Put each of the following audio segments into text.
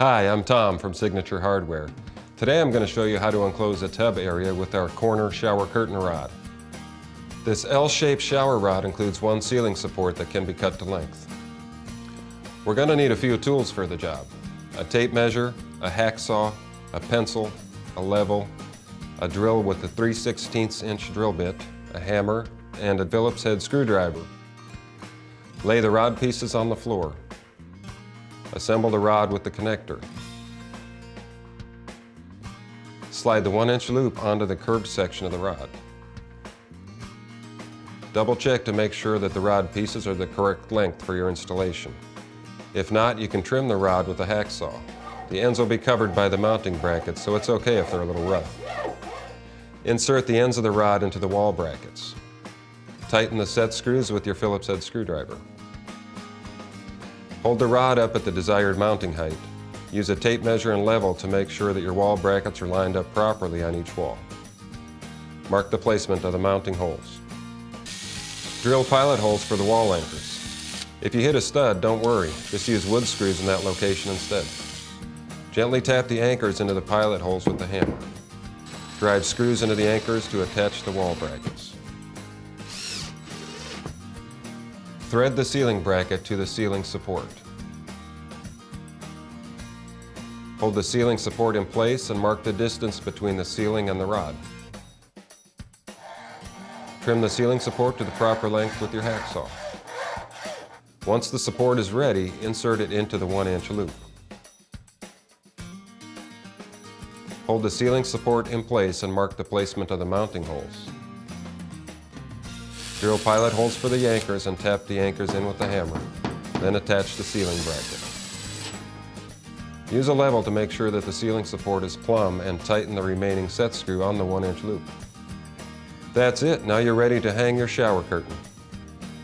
Hi, I'm Tom from Signature Hardware. Today I'm going to show you how to enclose a tub area with our corner shower curtain rod. This L-shaped shower rod includes one ceiling support that can be cut to length. We're going to need a few tools for the job. A tape measure, a hacksaw, a pencil, a level, a drill with a 3 16 inch drill bit, a hammer, and a Phillips head screwdriver. Lay the rod pieces on the floor. Assemble the rod with the connector. Slide the one inch loop onto the curved section of the rod. Double check to make sure that the rod pieces are the correct length for your installation. If not, you can trim the rod with a hacksaw. The ends will be covered by the mounting brackets, so it's okay if they're a little rough. Insert the ends of the rod into the wall brackets. Tighten the set screws with your Phillips head screwdriver. Hold the rod up at the desired mounting height. Use a tape measure and level to make sure that your wall brackets are lined up properly on each wall. Mark the placement of the mounting holes. Drill pilot holes for the wall anchors. If you hit a stud, don't worry. Just use wood screws in that location instead. Gently tap the anchors into the pilot holes with the hammer. Drive screws into the anchors to attach the wall brackets. Thread the ceiling bracket to the ceiling support. Hold the ceiling support in place and mark the distance between the ceiling and the rod. Trim the ceiling support to the proper length with your hacksaw. Once the support is ready, insert it into the 1 inch loop. Hold the ceiling support in place and mark the placement of the mounting holes. Drill pilot holes for the anchors and tap the anchors in with the hammer. Then attach the ceiling bracket. Use a level to make sure that the ceiling support is plumb and tighten the remaining set screw on the 1 inch loop. That's it, now you're ready to hang your shower curtain.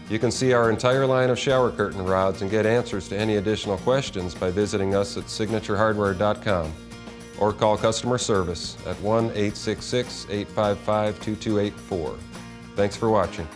You can see our entire line of shower curtain rods and get answers to any additional questions by visiting us at signaturehardware.com or call customer service at 1 866 855 2284. Thanks for watching.